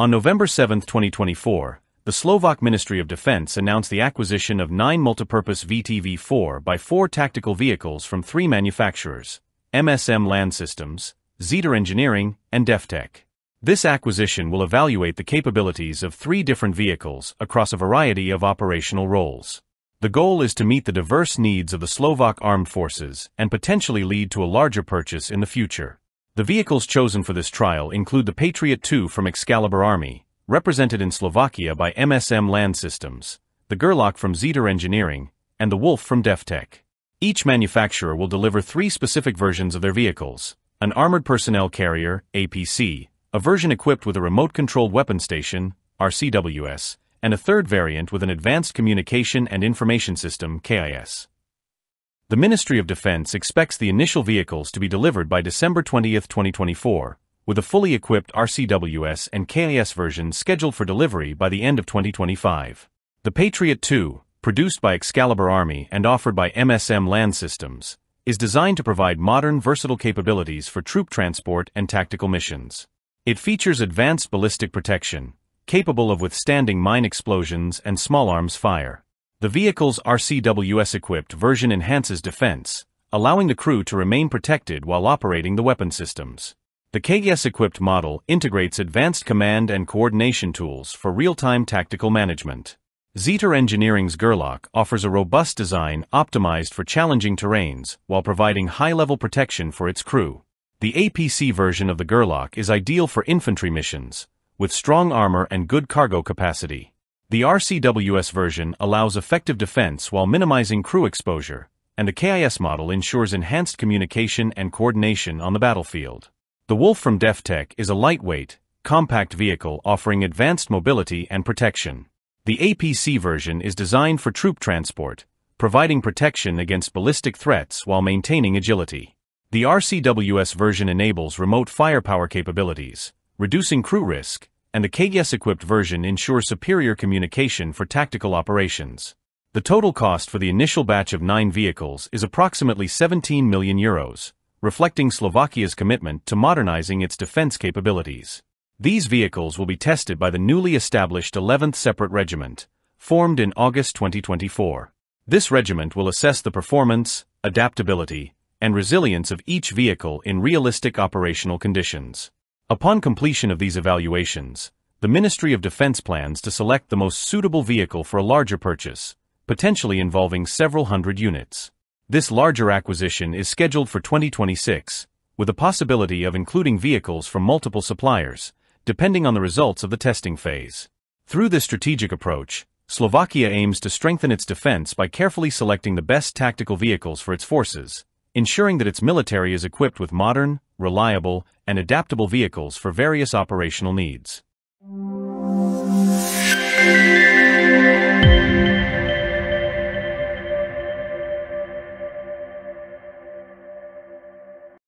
On November 7, 2024, the Slovak Ministry of Defense announced the acquisition of nine multipurpose VTV-4 by 4 tactical vehicles from three manufacturers, MSM Land Systems, Zetor Engineering, and DefTech. This acquisition will evaluate the capabilities of three different vehicles across a variety of operational roles. The goal is to meet the diverse needs of the Slovak armed forces and potentially lead to a larger purchase in the future. The vehicles chosen for this trial include the Patriot II from Excalibur Army, represented in Slovakia by MSM Land Systems, the Gerlach from Zetor Engineering, and the Wolf from DefTech. Each manufacturer will deliver three specific versions of their vehicles an armored personnel carrier, APC, a version equipped with a remote-controlled weapon station, RCWS, and a third variant with an advanced communication and information system, KIS. The Ministry of Defense expects the initial vehicles to be delivered by December 20, 2024, with a fully equipped RCWS and KIS version scheduled for delivery by the end of 2025. The Patriot II, produced by Excalibur Army and offered by MSM Land Systems, is designed to provide modern versatile capabilities for troop transport and tactical missions. It features advanced ballistic protection, capable of withstanding mine explosions and small arms fire. The vehicle's RCWS-equipped version enhances defense, allowing the crew to remain protected while operating the weapon systems. The KIS-equipped model integrates advanced command and coordination tools for real-time tactical management. Zetor Engineering's Gerlach offers a robust design optimized for challenging terrains while providing high-level protection for its crew. The APC version of the Gerlach is ideal for infantry missions, with strong armor and good cargo capacity. The RCWS version allows effective defense while minimizing crew exposure, and the KIS model ensures enhanced communication and coordination on the battlefield. The Wolf from DefTech is a lightweight, compact vehicle offering advanced mobility and protection. The APC version is designed for troop transport, providing protection against ballistic threats while maintaining agility. The RCWS version enables remote firepower capabilities, reducing crew risk, and the KIS-equipped version ensures superior communication for tactical operations. The total cost for the initial batch of nine vehicles is approximately 17 million euros, reflecting Slovakia's commitment to modernizing its defense capabilities. These vehicles will be tested by the newly established 11th Separate Regiment, formed in August 2024. This regiment will assess the performance, adaptability, and resilience of each vehicle in realistic operational conditions. Upon completion of these evaluations, the Ministry of Defense plans to select the most suitable vehicle for a larger purchase, potentially involving several hundred units. This larger acquisition is scheduled for 2026, with a possibility of including vehicles from multiple suppliers, depending on the results of the testing phase. Through this strategic approach, Slovakia aims to strengthen its defense by carefully selecting the best tactical vehicles for its forces, ensuring that its military is equipped with modern, reliable, and adaptable vehicles for various operational needs.